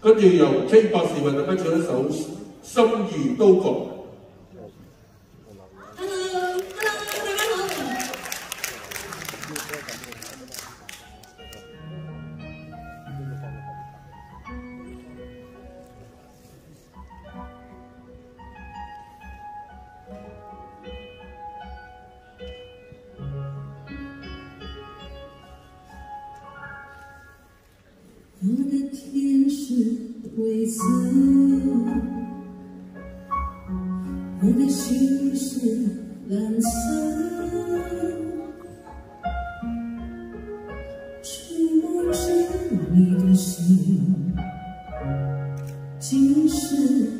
跟住由 K 博士為大家唱一首《心如刀割》。我的天是灰色，我的心是蓝色，触摸着你的心，竟是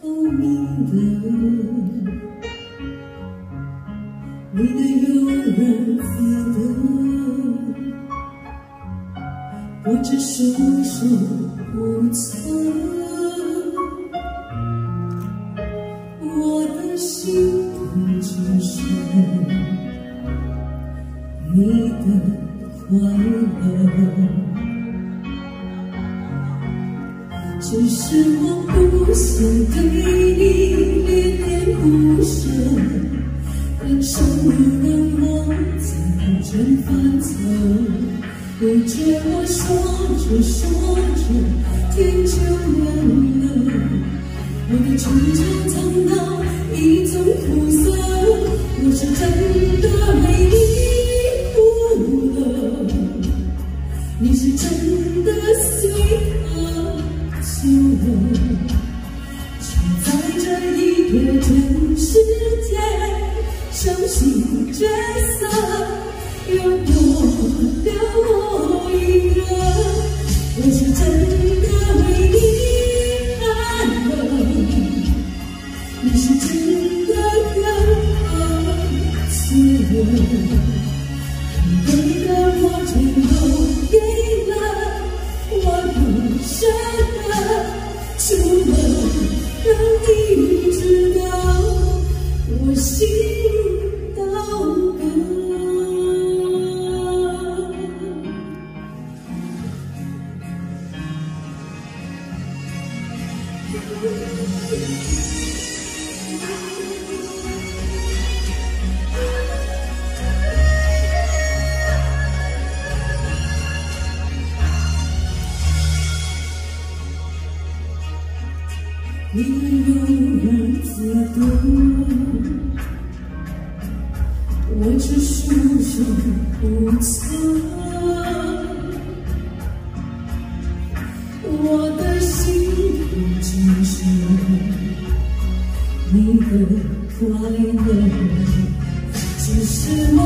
透明的，你的悠然自得。我只束手无策，我的心痛只是你的快乐，只是我不想对你恋恋不舍，感受让我辗转反侧。不觉我说着说着，天就亮了。我的逞强藏到一种苦涩，我是真的为你哭了，你是真的随他走了。却在这一个真世界，相信角色。一个快乐人只是我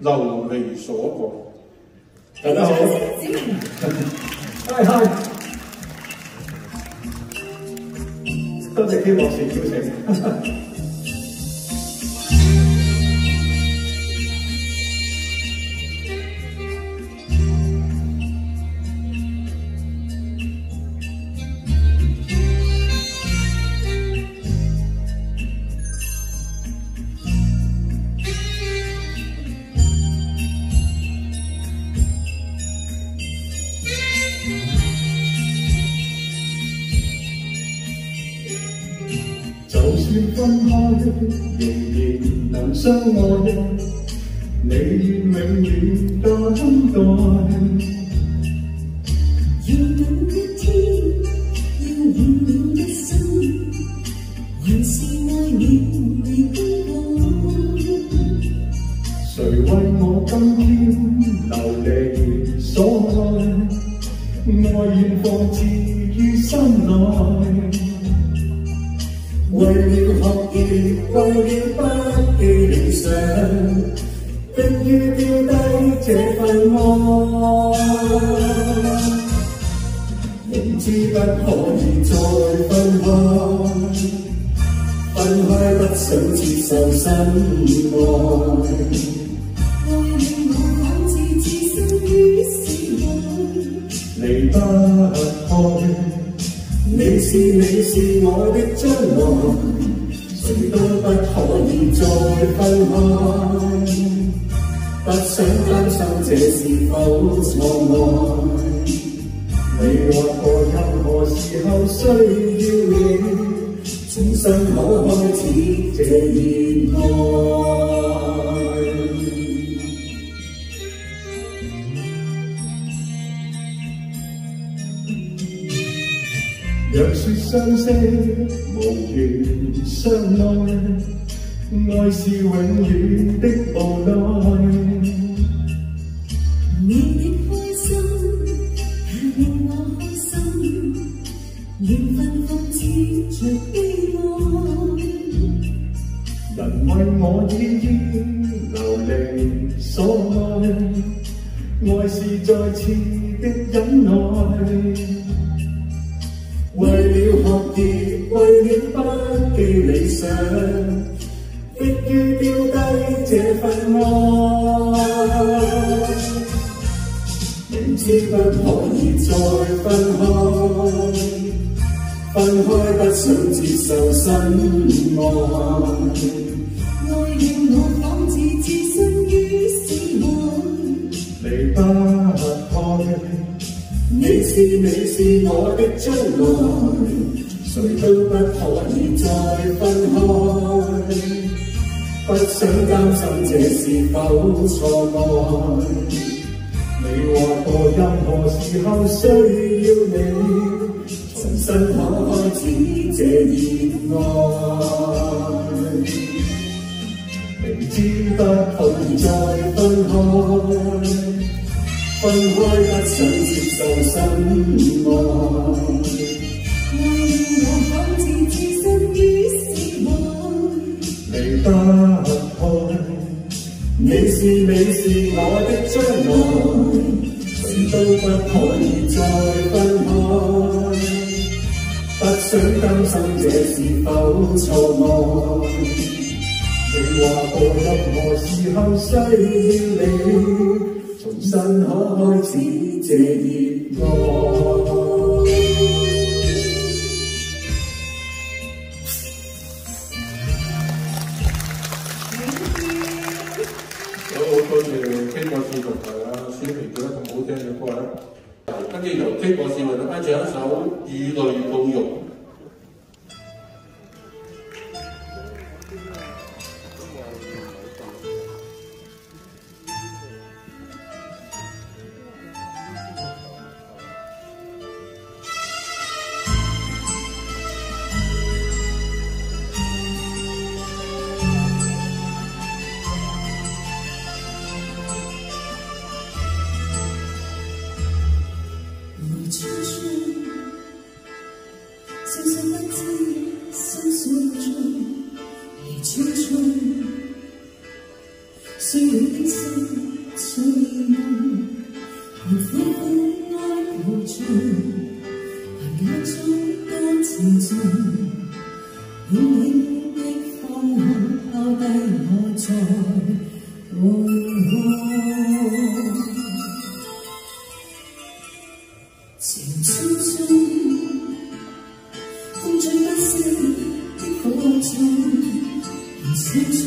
流離所過》。大家好，嗨嗨，多謝 K 博士邀請。算分開，仍然能相愛，你永遠等待。業，為了不記理想，迫於丟低這份愛。明知不可以再分開，分開不想接受心愛。愛令我仿似置身於死都不可以再分开。不想担心这是否错爱？你话过任何时候需要你转身可开始这恋爱相识无缘相爱，爱是永远的无奈。你的开心，也令我开心，缘分放置着知不可以再分開，分開不想接受新愛。愛令我仿似置身於死海，離不開。你是你是我的將來，誰都不可以再分開。不想擔心這是否錯愛。你話過任何時候需要你，重新可開始這熱愛。明知不可以再分開。分開不想接受新愛，愛令我仿似置身於死海，離不開。你是你是我的將來，誰都不可以再分开。不想担心这是否错爱，你话过任何时候需要你。重新可开始这热爱。匆匆岁月的心催人老何苦哀求着还假装多情重隐的风雨抛低我在梦里情初醒风吹不息匆匆。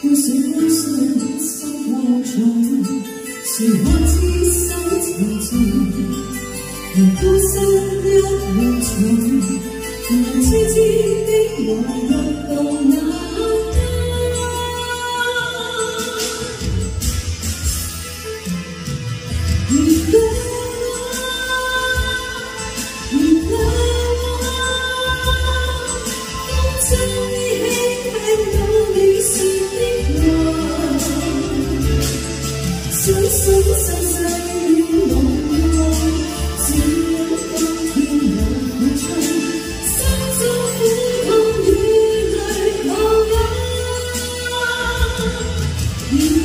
故事故事心窝中，谁可知心沉重？如孤身一样重，痴痴的我 you.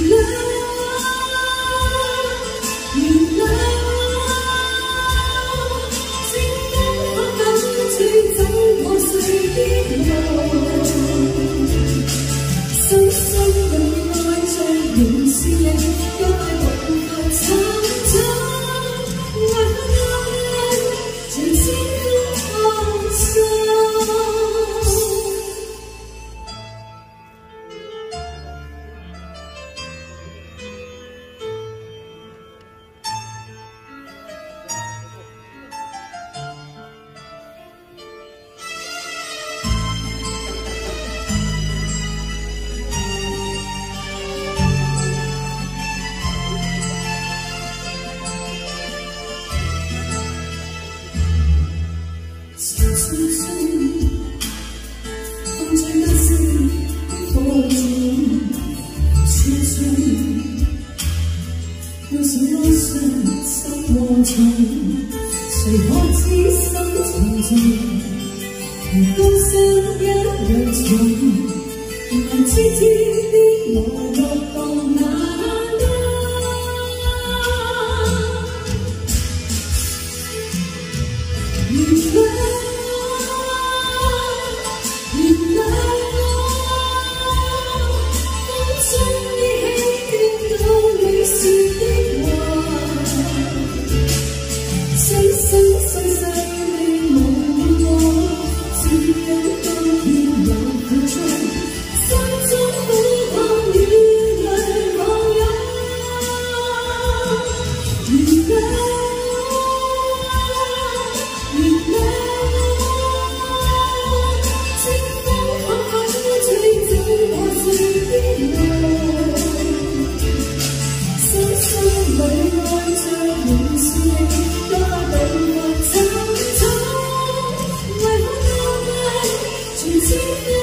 谁可知心沉重，如高山一样重，但痴痴的我落到那。sim.